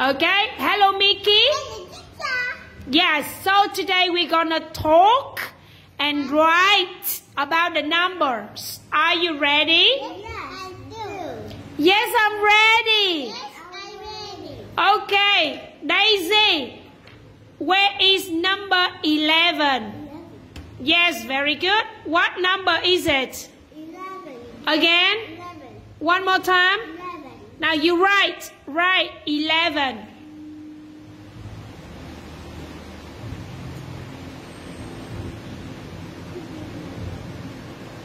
Okay, hello Miki. Yes, so today we're gonna talk and write about the numbers. Are you ready? Yes, I do. Yes, I'm ready. Okay, Daisy, where is number 11? Yes, very good. What number is it? 11. Again? 11. One more time. Now you write, write 11.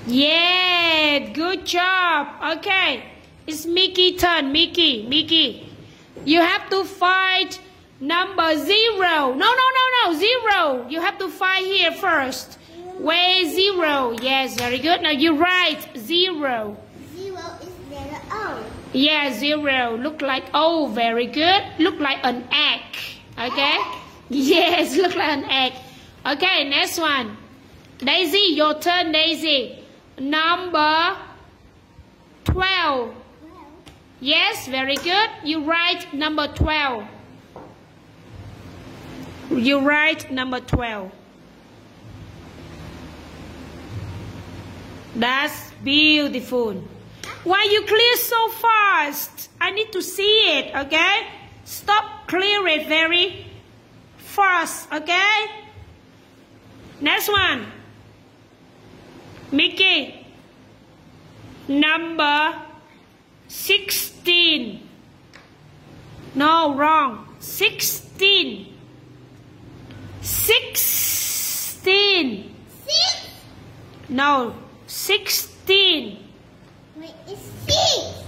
Yeah, good job. Okay, it's Miki turn. Miki, Miki. You have to find number zero. No, no, no, no, zero. You have to find here first. Where zero? Yes, very good. Now you write zero. Zero is letter O. Yeah, zero. Look like oh, Very good. Look like an egg. Okay. Yes, look like an egg. Okay, next one. Daisy, your turn, Daisy. Number 12. Yes, very good. You write number 12. You write number 12. That's beautiful. Why you clear so fast? I need to see it, okay? Stop clear it very fast, okay? Next one. Miki. Number 16. No, wrong. 16. 16. six. No, 16. Wait, it's six.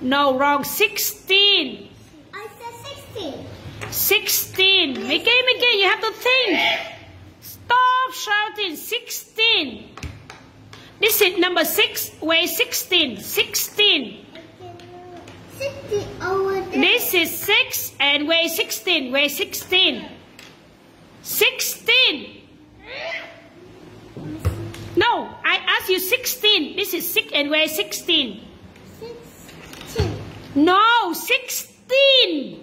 No, wrong. 16. I said sixteen. 16. Miki, Miki, you have to think. Stop shouting. 16. This is number 6. Where is 16? 16. Sixteen over there. This is 6 and 16? Where is 16? 16. No, I you 16. This is 6 and where is 16? Sixteen. No, 16. We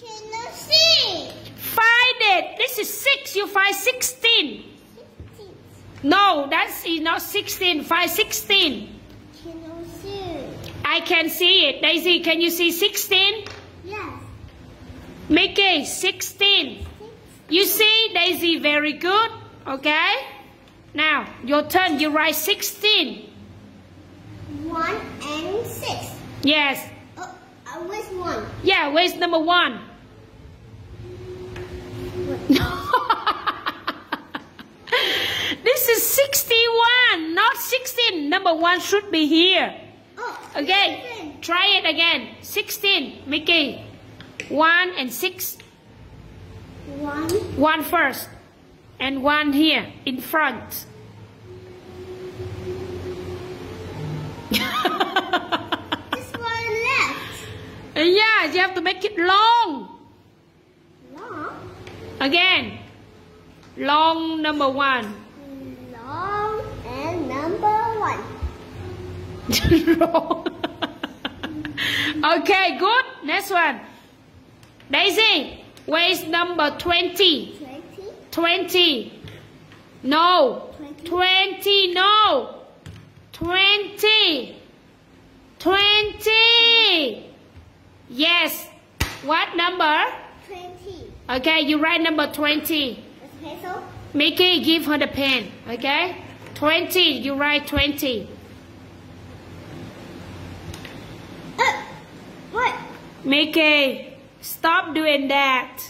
cannot see. Find it. This is 6. You find 16. Sixteen. No, that's not 16. Find 16. Cannot see. I can see it. Daisy, can you see 16? Yes. Miki, 16. You see, Daisy, very good. Okay? Now, your turn. You write 16. One and six. Yes. Oh, uh, where's one? Yeah, where's number one? this is 61, not 16. Number one should be here. Oh, Okay, listen. try it again. 16, Miki. One and six. One. One first. And one here in front. This one left. Uh, yeah, you have to make it long. Long. Again. Long number one. Long and number one. Long. okay, good. Next one. Daisy, where is number 20? Twenty. No. Twenty. 20, no. 20. 20. Yes. What number? Twenty. Okay, you write number 20. That's pencil. Miki, give her the pen. Okay? 20. You write 20. Uh, what? Miki, stop doing that.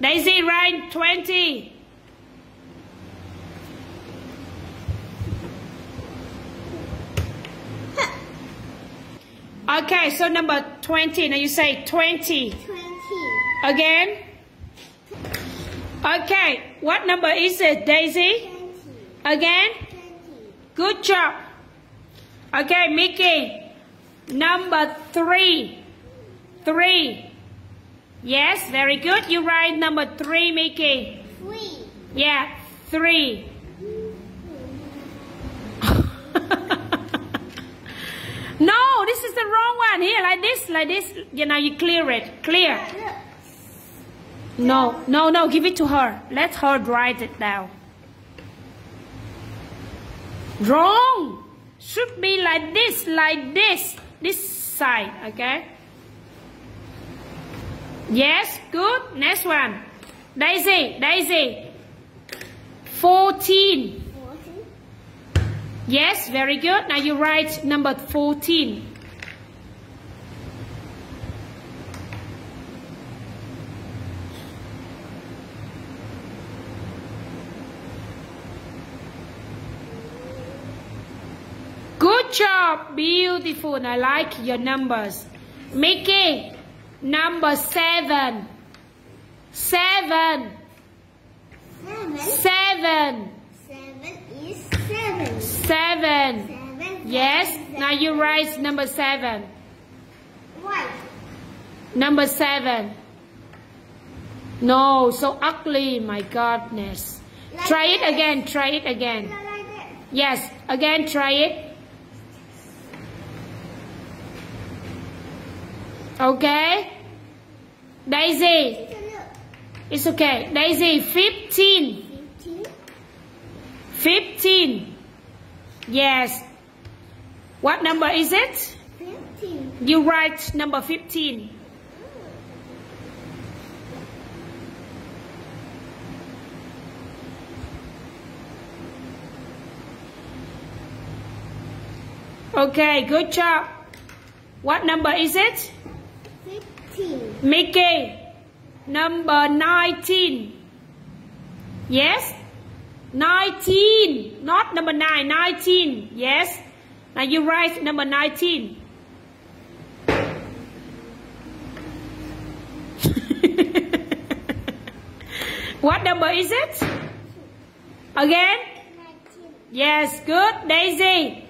Daisy, write 20. Okay, so number 20. Now you say 20. Twenty. Again. Okay, what number is it, Daisy? Twenty. Again. Twenty. Good job. Okay, Miki. Number three. Three. Yes, very good. You write number three, Miki. Three. Yeah, three. No, this is the wrong one. Here, like this, like this. You know, you clear it. Clear. No, no, no. Give it to her. Let her write it down. Wrong. Should be like this, like this. This side, okay? Yes, good. Next one. Daisy, Daisy. 14. Fourteen. Yes, very good. Now you write number 14. Good job, beautiful. I like your numbers. Miki, number seven. Seven. Seven. Seven. Seven is seven. Seven. Seven. Yes. seven, Now you write number seven. White. Number seven. No, so ugly, my goodness. Like Try it again, try it again. Like. Yes, again, try it. Okay? Daisy, it's okay. Daisy, 15. Fifteen. 15. Yes. What number is it? Fifteen. You write number 15. Okay, good job. What number is it? Mickey, number 19. Yes? 19. Not number 9, 19. Yes? Now you write number 19. what number is it? Again? Nineteen. Yes, good. Daisy.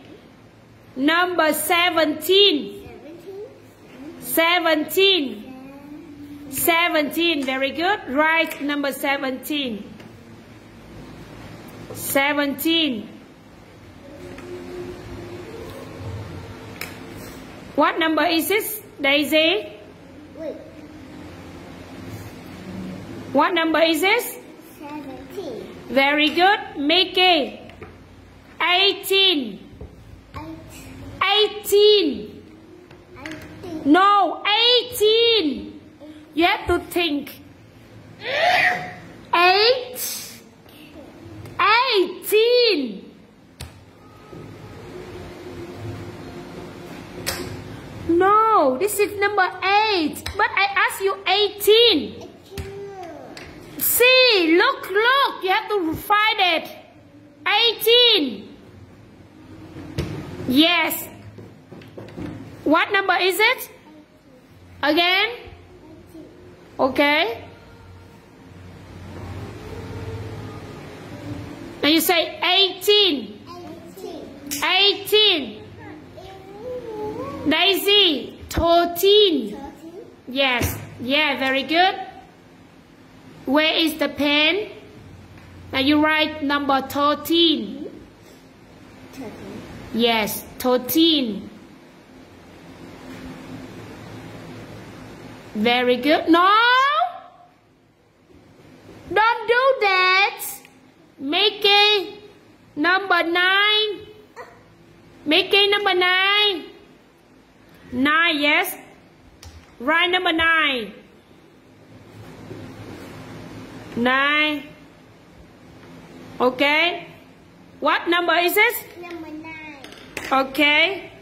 Number 17. Seventeen. 17. 17, very good. Right, number 17. 17. What number is this, Daisy? Wait. What number is this? Seventeen. Very good. Miki. 18. Eight. 18. Eighteen. No, 18. Think. 8. 18. No, this is number 8. But I asked you Eighteen. See, look, look. You have to find it. 18. Yes. What number is it? Again? Okay. Now you say 18. Eighteen. 18. Daisy, 13. Thirteen. Yes. Yeah, very good. Where is the pen? Now you write number 13. Thirteen. Yes, 13. Very good. No! Don't do that. Make it number 9. Make it number 9. 9, yes. Write number 9. 9. Okay. What number is this? Number nine. Okay.